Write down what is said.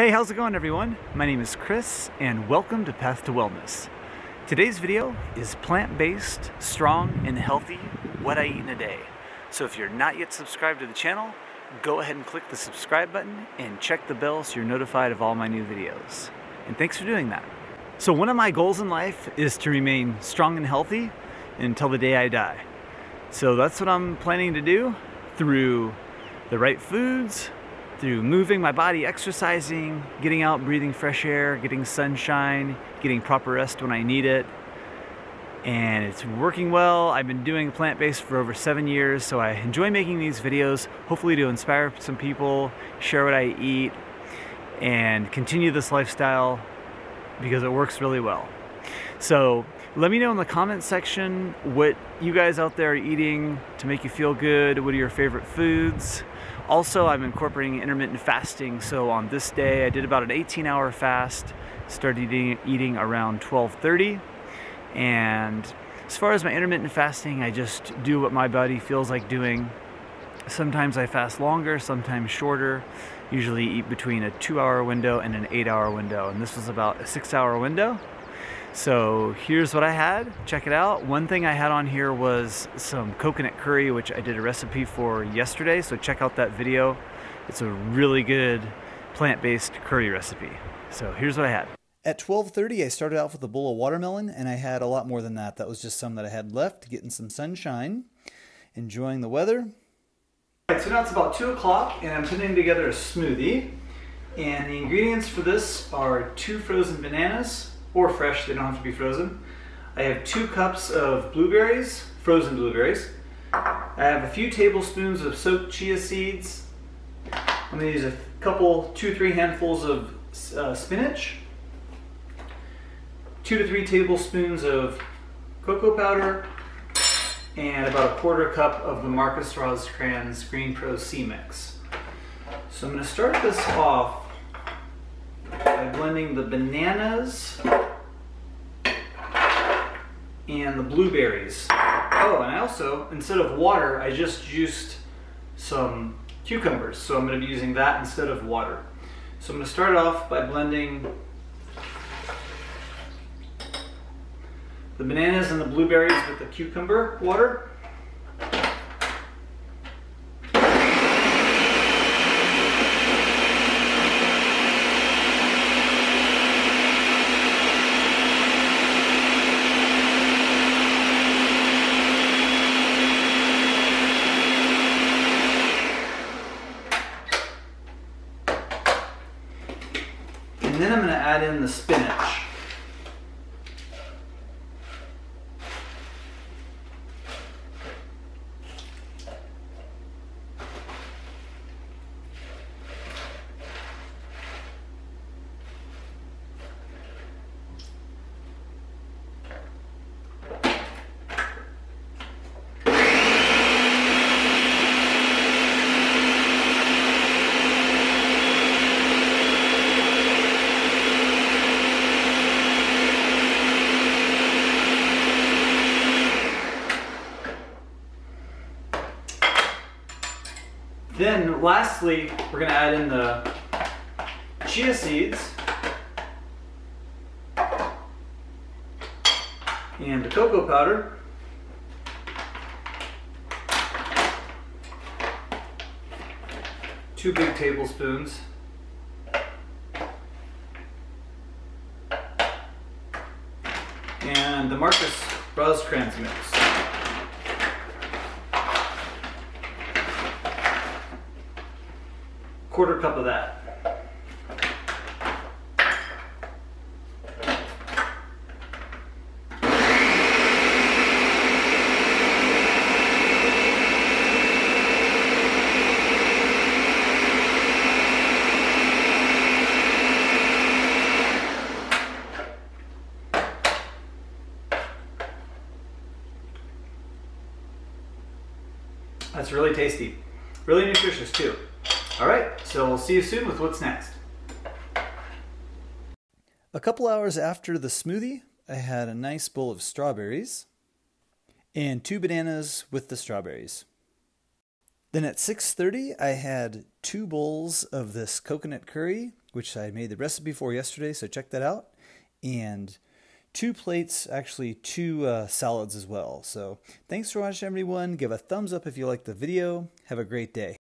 Hey, how's it going everyone? My name is Chris and welcome to Path to Wellness. Today's video is plant-based, strong, and healthy, what I eat in a day. So if you're not yet subscribed to the channel, go ahead and click the subscribe button and check the bell so you're notified of all my new videos. And thanks for doing that. So one of my goals in life is to remain strong and healthy until the day I die. So that's what I'm planning to do through the right foods, through moving my body, exercising, getting out, breathing fresh air, getting sunshine, getting proper rest when I need it. And it's working well. I've been doing plant-based for over seven years, so I enjoy making these videos, hopefully to inspire some people, share what I eat, and continue this lifestyle because it works really well. So let me know in the comment section what you guys out there are eating to make you feel good. What are your favorite foods? Also, I'm incorporating intermittent fasting. So on this day, I did about an 18 hour fast, started eating, eating around 1230. And as far as my intermittent fasting, I just do what my body feels like doing. Sometimes I fast longer, sometimes shorter. Usually eat between a two hour window and an eight hour window. And this was about a six hour window. So here's what I had. Check it out. One thing I had on here was some coconut curry, which I did a recipe for yesterday. So check out that video. It's a really good plant-based curry recipe. So here's what I had. At 12:30 I started off with a bowl of watermelon and I had a lot more than that. That was just some that I had left, getting some sunshine, enjoying the weather. All right, so now it's about 2 o'clock and I'm putting together a smoothie. And the ingredients for this are two frozen bananas, or fresh, they don't have to be frozen. I have two cups of blueberries, frozen blueberries. I have a few tablespoons of soaked chia seeds. I'm gonna use a couple, two, three handfuls of uh, spinach. Two to three tablespoons of cocoa powder and about a quarter cup of the Markus Rothkranz Green Pro C Mix. So I'm gonna start this off blending the bananas and the blueberries. Oh, and I also, instead of water, I just juiced some cucumbers. So I'm going to be using that instead of water. So I'm going to start off by blending the bananas and the blueberries with the cucumber water. Then I'm to add in the spinach. Then lastly, we're gonna add in the chia seeds and the cocoa powder. Two big tablespoons. And the Markus Rothkranz mix. Quarter cup of that. That's really tasty. Really nutritious too. All right, so we'll see you soon with what's next. A couple hours after the smoothie, I had a nice bowl of strawberries and two bananas with the strawberries. Then at 6:30 I had two bowls of this coconut curry which I made the recipe for yesterday, so check that out. And two plates, actually two uh, salads as well. So thanks for watching everyone. Give a thumbs up if you liked the video. Have a great day.